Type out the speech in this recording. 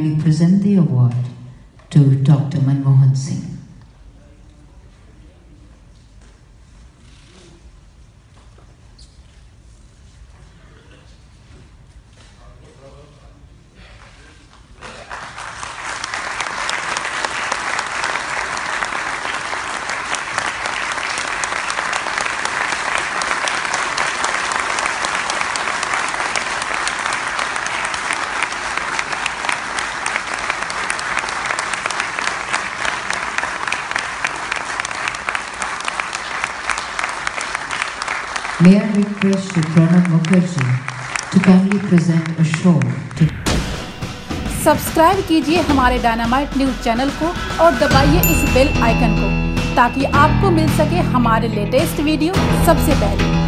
will present the award to Dr. Manmohan Singh. May I request to Pranab Mukherjee to kindly present a show? To subscribe कीजिए हमारे dynamite news channel को और दबाइए इस bell icon को, ताकि आपको मिल सके हमारे लेटेस्ट वीडियो सबसे पहले।